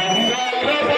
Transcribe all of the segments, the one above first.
আমরা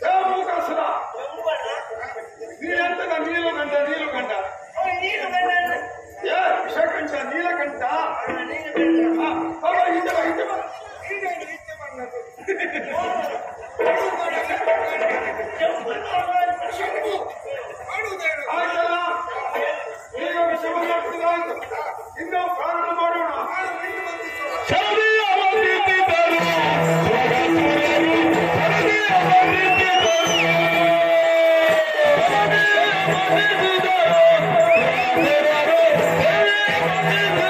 Não, não, não, não. Thank you.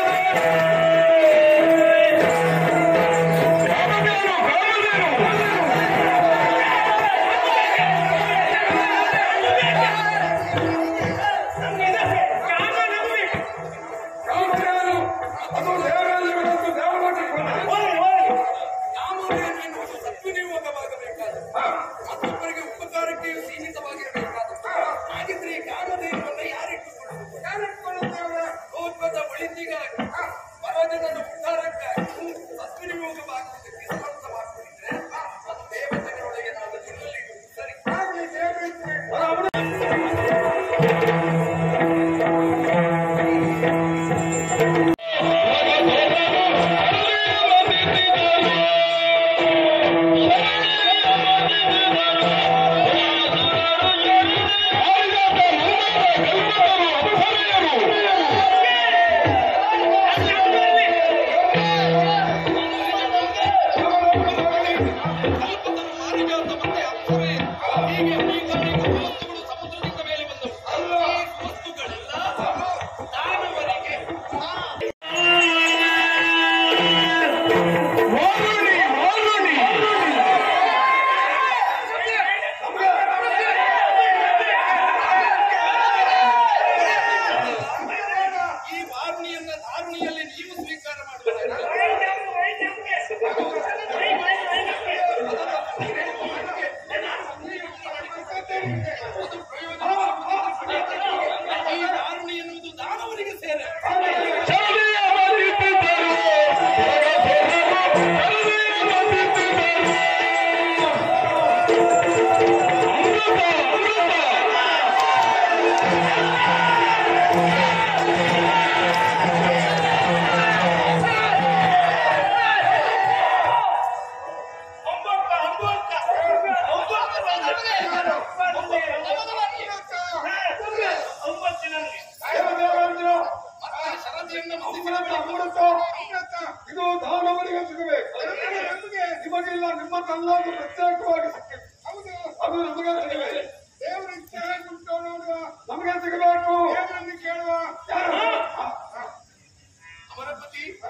ಸಂಸ್ಕೃತಿ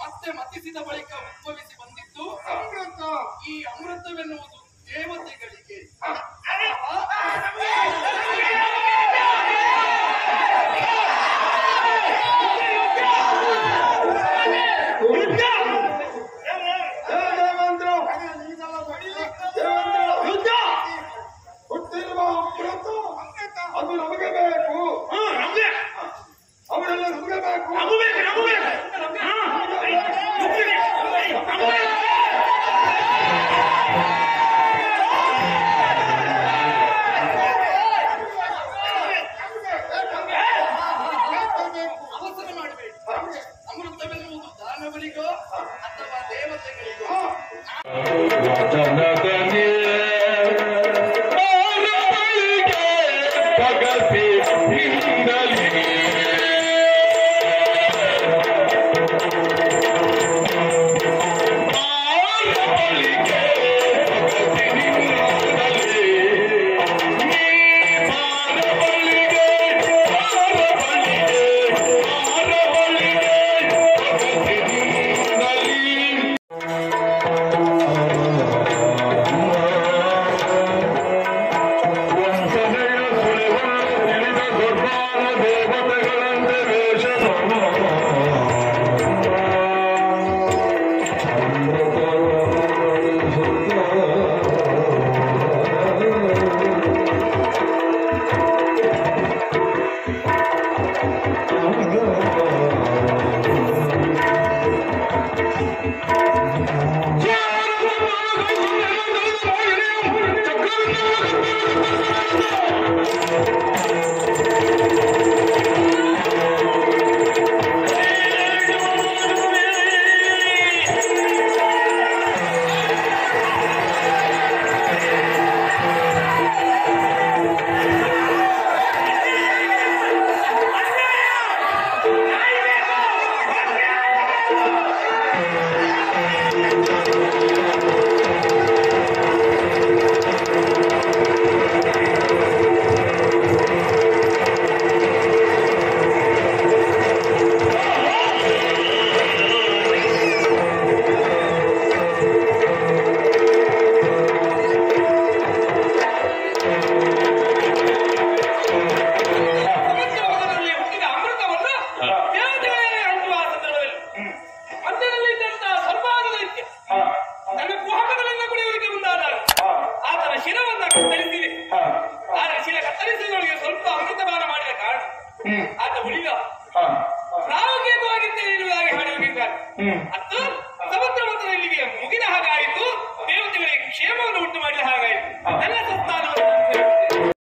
ಮತ್ತೆ ಮತಿಸಿದ ಬಳಿಕ ಉದ್ಭವಿಸಿ ಬಂದಿದ್ದು ಅಮೃತ. ಈ ಅಮೃತವೆನ್ನುವುದು ದೇವತೆಗಳಿಗೆ. பகசி இந்த